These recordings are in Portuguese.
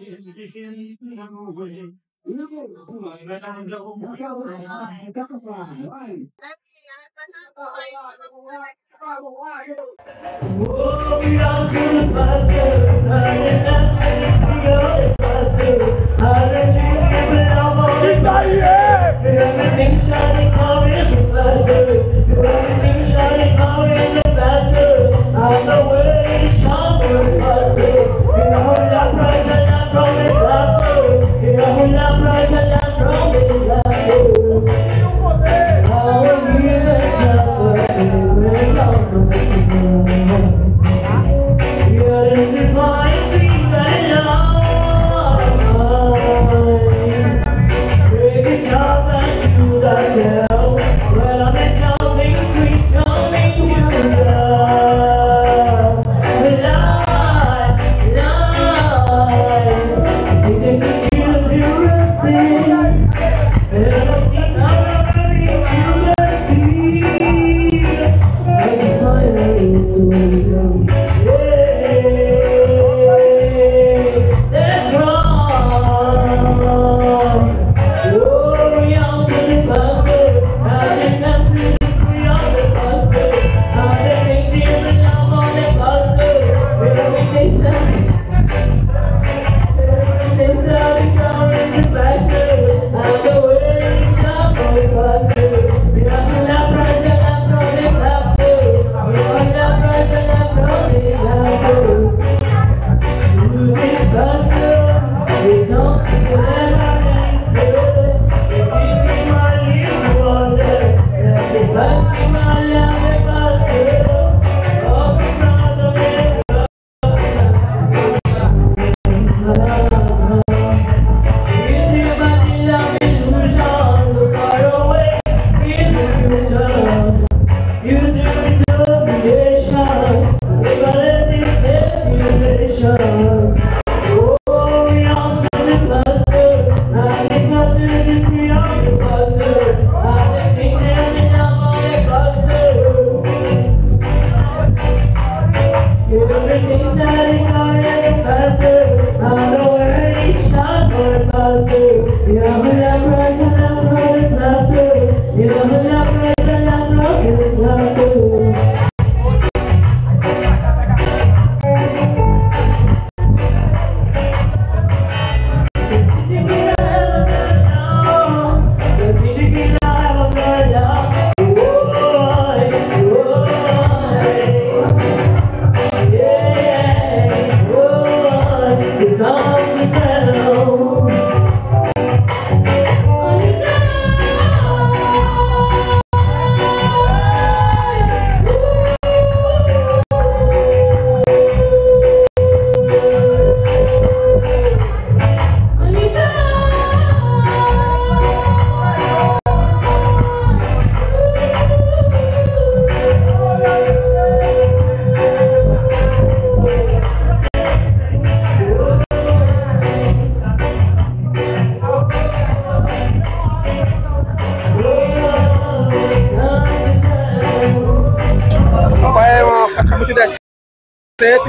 Trên chiếc xe, anh ta ngồi ngồi, lưng It's faster. it's something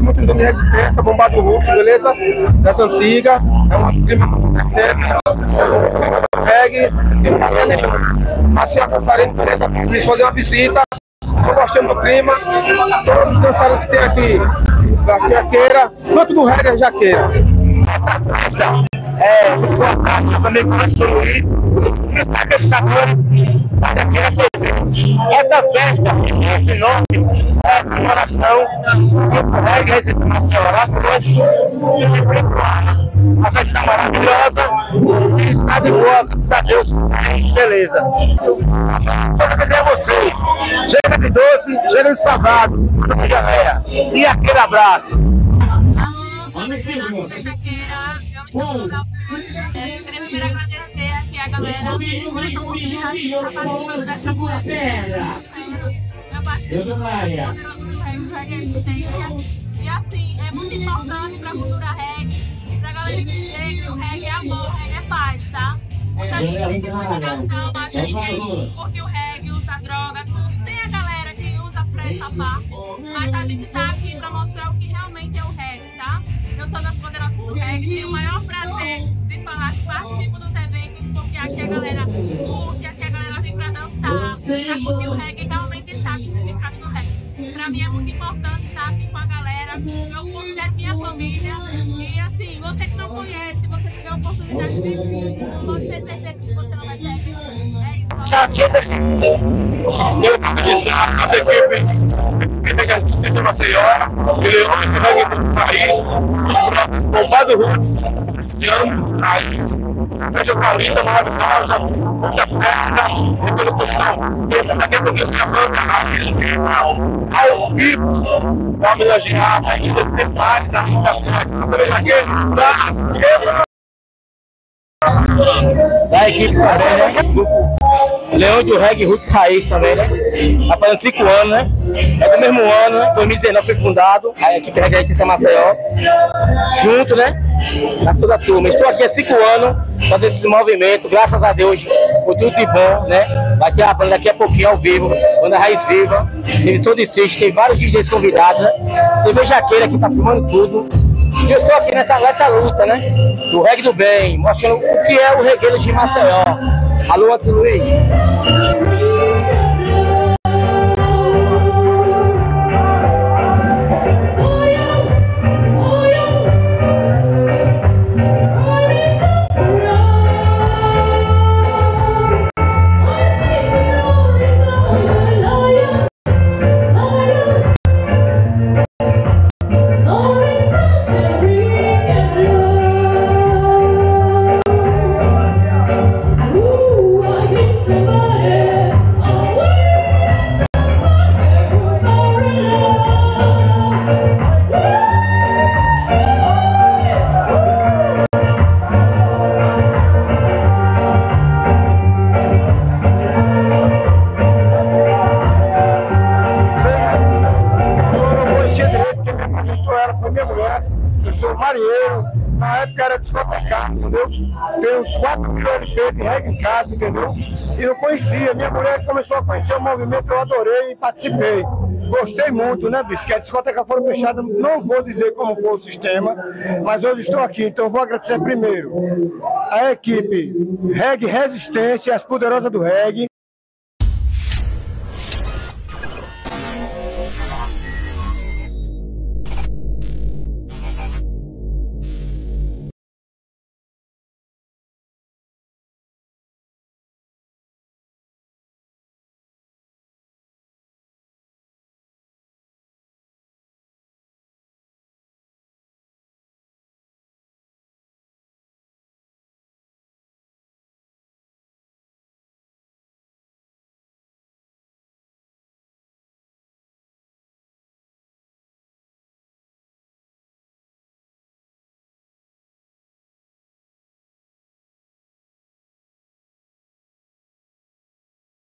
muito de resistência, bomba do Hulk, beleza? Das antigas, é uma clima recente, reggae, assim a dançarina, beleza? Vim fazer uma visita, estou gostando do clima, todos os dançarinos que tem aqui, da Jaqueira, tanto do reggae é Jaqueira. É, boa tarde, meus amigos, eu sou Luiz, meus sacrificadores, Jaqueira TV. Essa festa, esse nome, é a comemoração do reggae resistente Maceió, hoje, 25 anos. A festa maravilhosa, e está de boa, graças a Deus, beleza. Quero dizer a vocês, chega de doce, chega de salgado, e aquele abraço. É, queria primeiro agradecer aqui a galera muito oportunidade participando dessa pedra. Eu Maria. E assim, é muito importante pra cultura reggae, pra galera entender que o reggae é amor, o reggae é paz, tá? Muita gente tem muita questão, acha que porque o reggae usa droga, tem a galera que usa pra essa parte, mas a gente tá aqui pra mostrar o que realmente é o reggae, tá? Eu sou das poderosas do reggae, tenho o maior prazer de falar que participo dos eventos, porque aqui a galera curte, aqui a galera vem pra dançar, pra curtir o reggae, realmente sabe o significado do reggae. Pra mim é muito importante estar aqui com a galera, eu considero minha família, e assim, você que não conhece, você tiver a oportunidade de vir, pode ter certeza que você não vai ter É. Aqui parabenizar as equipes. De Assistência Maceió, Leões Reggae do País, os próprios Bombado Roots, Cristiano Raiz, Veja Paulista maravilhosa, muita perna, e pelo costado, a pouquinho tem a banda ao vivo, para homenagear ainda tem mais ainda mais, aqui, abraço, da equipe também, né? Leão do Reggae Roots Raiz também, né? Tá fazendo cinco anos, né? É do mesmo ano, né? 2019 foi fundado, a equipe Reggae Resistência Maceió, junto, né? Na toda a turma. Estou aqui há cinco anos fazendo esse movimento, graças a Deus, por tudo de bom, né? Daqui a, daqui a pouquinho ao vivo, banda Raiz Viva, tem som de Six, tem vários DJs convidados, né? TV Jaqueira que tá filmando tudo. E eu estou aqui nessa, nessa luta, né? Do reggae do bem, mostrando o que é o regueiro de Maceió. Alô, Antônio Luiz. Tenho 4 mil LP de reggae em casa, entendeu? E não conhecia. Minha mulher começou a conhecer o movimento, eu adorei e participei. Gostei muito, né, bicho? Que a discoteca foram fechada, não vou dizer como foi o sistema, mas hoje estou aqui, então eu vou agradecer primeiro a equipe Reggae Resistência, as poderosas do reggae,